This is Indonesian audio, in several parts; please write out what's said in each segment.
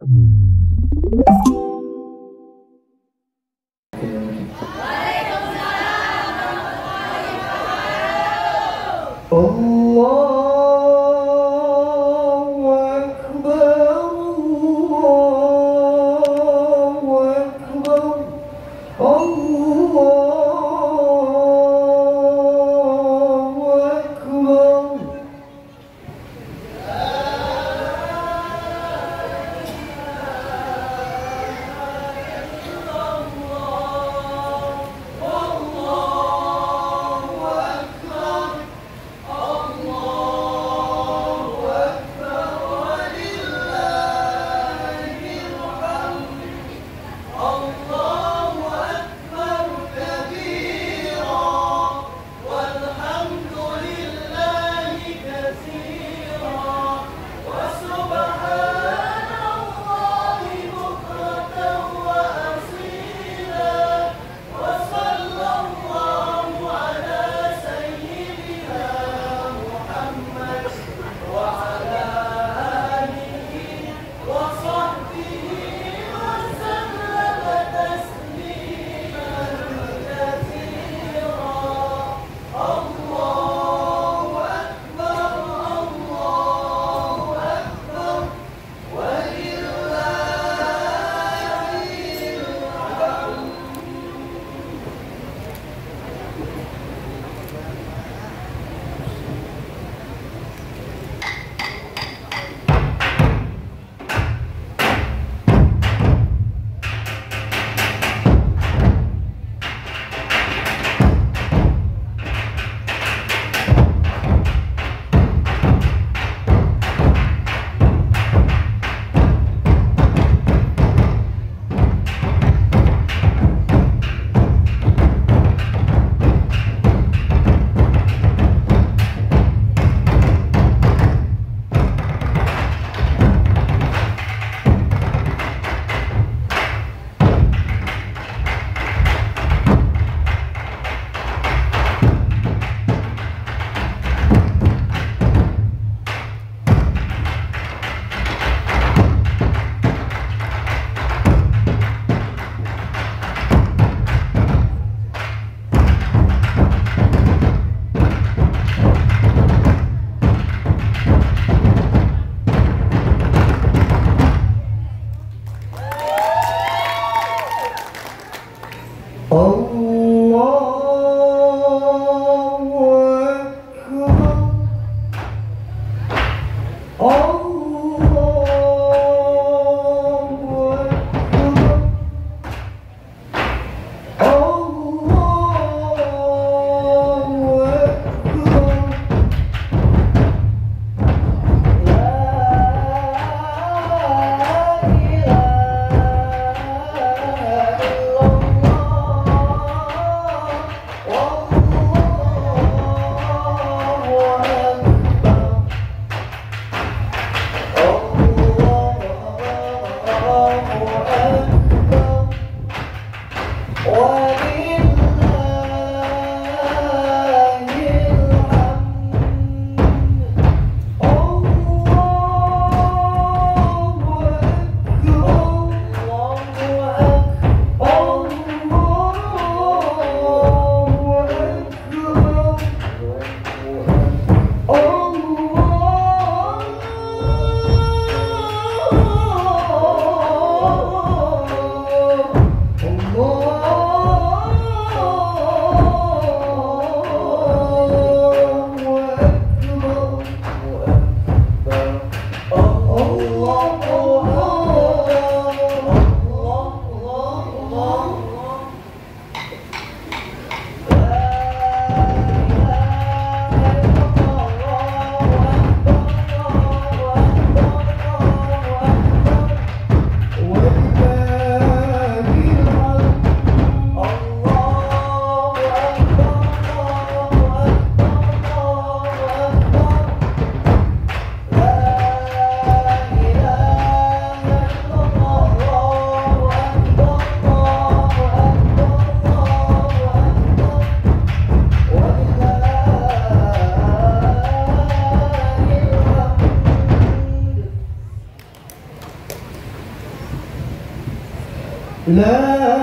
Mm-hmm. All لا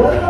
Whoa.